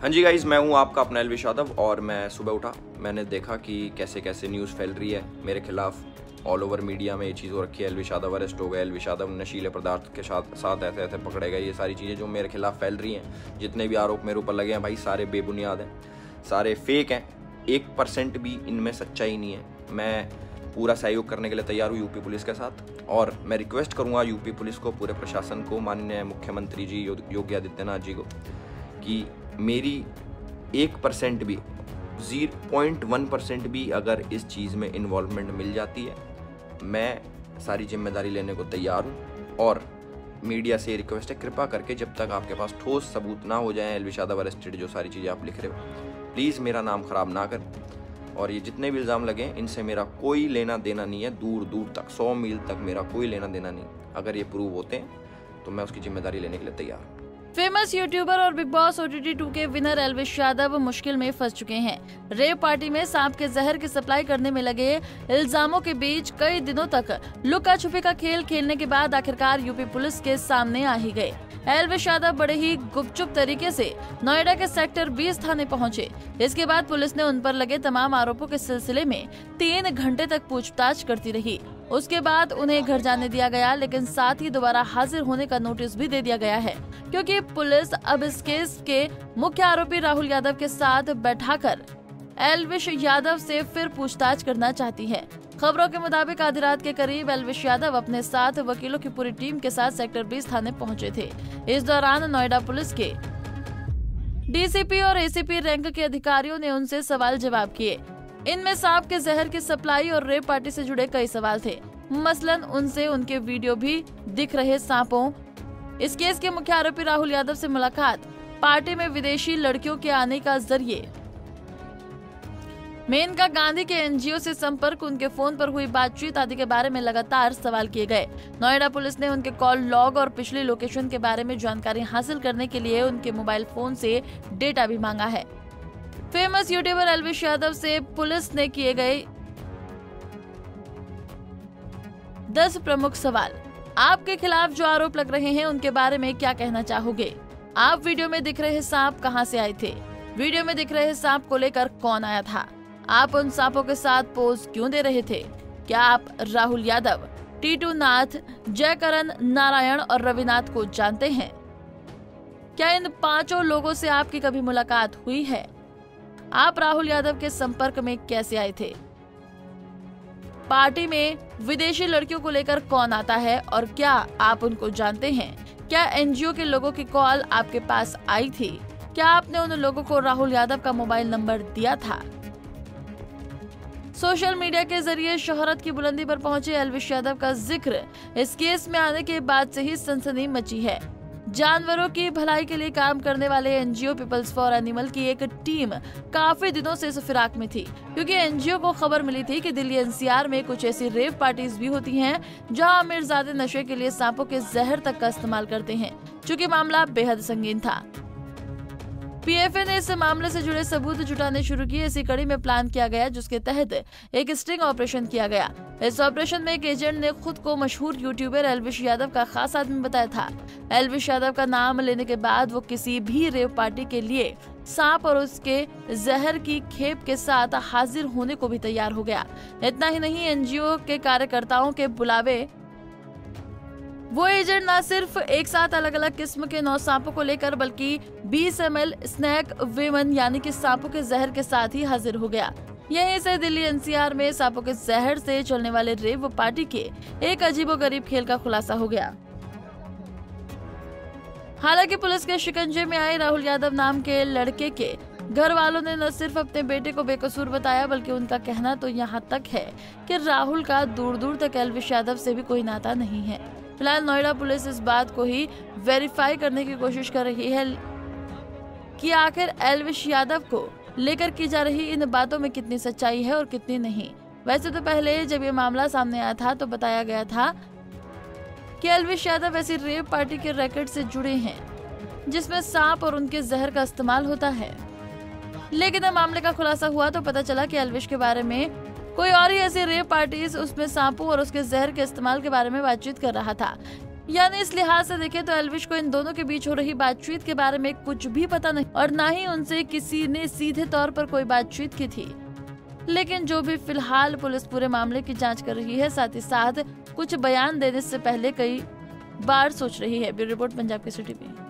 हाँ जी गाइज़ मैं हूँ आपका अपना एलविश यादव और मैं सुबह उठा। मैंने देखा कि कैसे कैसे न्यूज़ फैल रही है। मेरे खिलाफ ऑल ओवर मीडिया में ये चीज़ हो रखी है। एलविश यादव अरेस्ट हो गए एलविश यादव नशीले पदार्थ के साथ साथ ऐसे ऐसे पकड़े गए। ये सारी चीज़ें जो मेरे खिलाफ फैल रही हैं, जितने भी आरोप मेरे ऊपर लगे हैं भाई, सारे बेबुनियाद हैं, सारे फेक हैं। एक परसेंट भी इनमें सच्चाई नहीं है। मैं पूरा सहयोग करने के लिए तैयार हूँ यूपी पुलिस के साथ और मैं रिक्वेस्ट करूँगा यूपी पुलिस को, पूरे प्रशासन को, माननीय मुख्यमंत्री जी योगी आदित्यनाथ जी को, कि मेरी एक परसेंट भी ज़ीरो पॉइंट वन परसेंट भी अगर इस चीज़ में इन्वॉल्वमेंट मिल जाती है, मैं सारी ज़िम्मेदारी लेने को तैयार हूँ और मीडिया से रिक्वेस्ट है, कृपा करके जब तक आपके पास ठोस सबूत ना हो जाए एलवी यादव अरेस्टेड जो सारी चीज़ें आप लिख रहे हो, प्लीज़ मेरा नाम ख़राब ना कर। और ये जितने भी इल्ज़ाम लगे, इनसे मेरा कोई लेना देना नहीं है, दूर दूर तक, सौ मील तक मेरा कोई लेना देना नहीं अगर ये प्रूव होते हैं तो मैं उसकी ज़िम्मेदारी लेने के लिए तैयार हूँ। फ़ेमस यूट्यूबर और Bigg Boss O T two के विनर एलविश यादव मुश्किल में फंस चुके हैं। रेव पार्टी में सांप के जहर की सप्लाई करने में लगे इल्जामों के बीच कई दिनों तक लुका छुपी का खेल खेलने के बाद आखिरकार यूपी पुलिस के सामने आ ही गए। एलविश यादव बड़े ही गुपचुप तरीके से नोएडा के सेक्टर 20 थाने पहुँचे। इसके बाद पुलिस ने उन पर लगे तमाम आरोपों के सिलसिले में तीन घंटे तक पूछताछ करती रही। उसके बाद उन्हें घर जाने दिया गया, लेकिन साथ ही दोबारा हाजिर होने का नोटिस भी दे दिया गया है। क्योंकि पुलिस अब इस केस के मुख्य आरोपी राहुल यादव के साथ बैठाकर एलविश यादव से फिर पूछताछ करना चाहती है। खबरों के मुताबिक आधी रात के करीब एलविश यादव अपने साथ वकीलों की पूरी टीम के साथ सेक्टर 20 थाने पहुँचे थे। इस दौरान नोएडा पुलिस के डीसीपी और एसीपी रैंक के अधिकारियों ने उनसे सवाल जवाब किए। इनमें सांप के जहर की सप्लाई और रेप पार्टी से जुड़े कई सवाल थे। मसलन, उनसे उनके वीडियो भी दिख रहे सांपों। इस केस के मुख्य आरोपी राहुल यादव से मुलाकात, पार्टी में विदेशी लड़कियों के आने का ज़रिए। मेनका गांधी के एनजीओ से संपर्क, उनके फ़ोन पर हुई बातचीत आदि के बारे में लगातार सवाल किए गए। नोएडा पुलिस ने उनके कॉल लॉग और पिछली लोकेशन के बारे में जानकारी हासिल करने के लिए उनके मोबाइल फ़ोन से डेटा भी मांगा है। फ़ेमस यूट्यूबर एलविश यादव से पुलिस ने किए गए दस प्रमुख सवाल। आपके खिलाफ जो आरोप लग रहे हैं, उनके बारे में क्या कहना चाहोगे? आप वीडियो में दिख रहे सांप कहाँ से आए थे? वीडियो में दिख रहे सांप को लेकर कौन आया था? आप उन सांपों के साथ पोज क्यों दे रहे थे? क्या आप राहुल यादव, टीटू नाथ, जयकरण नारायण और रविनाथ को जानते हैं? क्या इन पाँचों लोगों से आपकी कभी मुलाकात हुई है? आप राहुल यादव के संपर्क में कैसे आए थे? पार्टी में विदेशी लड़कियों को लेकर कौन आता है और क्या आप उनको जानते हैं? क्या एनजीओ के लोगों की कॉल आपके पास आई थी? क्या आपने उन लोगों को राहुल यादव का मोबाइल नंबर दिया था? सोशल मीडिया के ज़रिए शोहरत की बुलंदी पर पहुँचे अलविश यादव का ज़िक्र इस केस में आने के बाद से ही सनसनी मची है। जानवरों की भलाई के लिए काम करने वाले एनजीओ पीपल्स फॉर एनिमल की एक टीम काफ़ी दिनों से इस फिराक में थी, क्योंकि एनजीओ को खबर मिली थी कि दिल्ली एनसीआर में कुछ ऐसी रेव पार्टीज़ भी होती हैं, जहाँ अमीरजादे नशे के लिए सांपों के जहर तक का इस्तेमाल करते हैं चूँकि मामला बेहद संगीन था। पीएफए ने इस मामले से जुड़े सबूत जुटाने शुरू किए। इसी कड़ी में प्लान किया गया, जिसके तहत एक स्टिंग ऑपरेशन किया गया। इस ऑपरेशन में एक एजेंट ने खुद को मशहूर यूट्यूबर एलविश यादव का खास आदमी बताया था। एलविश यादव का नाम लेने के बाद वो किसी भी रेव पार्टी के लिए सांप और उसके जहर की खेप के साथ हाजिर होने को भी तैयार हो गया। इतना ही नहीं, एनजीओ के कार्यकर्ताओं के बुलावे वो एजेंट न सिर्फ़ एक साथ अलग अलग किस्म के नौ सांपों को लेकर, बल्कि 20 एम स्नैक, वेमन, यानी कि सांपों के जहर के साथ ही हाजिर हो गया। यहीं से दिल्ली एनसीआर में सांपों के जहर से चलने वाले रेव पार्टी के एक अजीबो गरीब खेल का खुलासा हो गया। हालाँकि पुलिस के शिकंजे में आए राहुल यादव नाम के लड़के के घर वालों ने न सिर्फ़ अपने बेटे को बेकसूर बताया, बल्कि उनका कहना तो यहाँ तक है कि राहुल का दूर दूर तक एलविश यादव से भी कोई नाता नहीं है। फ़िलहाल नोएडा पुलिस इस बात को ही वेरीफाई करने की कोशिश कर रही है कि आखिर एलविश यादव को लेकर की जा रही इन बातों में कितनी सच्चाई है और कितनी नहीं। वैसे तो पहले जब ये मामला सामने आया था तो बताया गया था कि एलविश यादव ऐसी रेप पार्टी के रैकेट से जुड़े हैं, जिसमें सांप और उनके जहर का इस्तेमाल होता है। लेकिन जब मामले का खुलासा हुआ तो पता चला कि एलविश के बारे में कोई और ही ऐसी रेप पार्टीज़ उसमें सांपों और उसके जहर के इस्तेमाल के बारे में बातचीत कर रहा था। यानी इस लिहाज से देखें तो एलविश को इन दोनों के बीच हो रही बातचीत के बारे में कुछ भी पता नहीं और न ही उनसे किसी ने सीधे तौर पर कोई बातचीत की थी। लेकिन जो भी फ़िलहाल पुलिस पूरे मामले की जाँच कर रही है, साथ ही साथ कुछ बयान देने से पहले कई बार सोच रही है। ब्यूरो रिपोर्ट, पंजाब के सिटी में